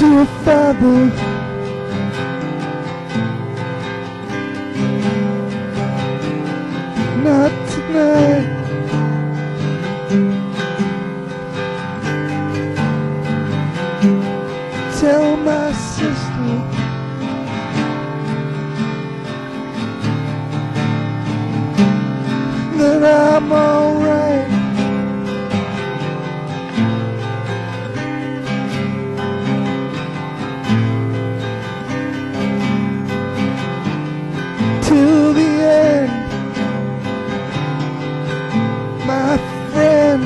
your father. Not tonight. Tell my sister. Till the end, my friend.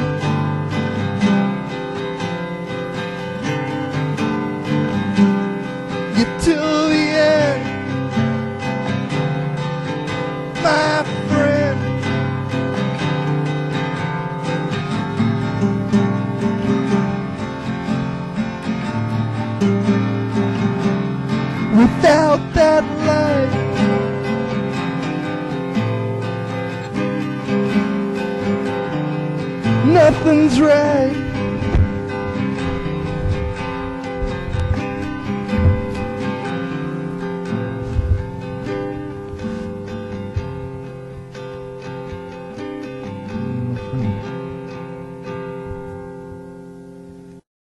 You till the end, my friend. Without that light. Nothing's right.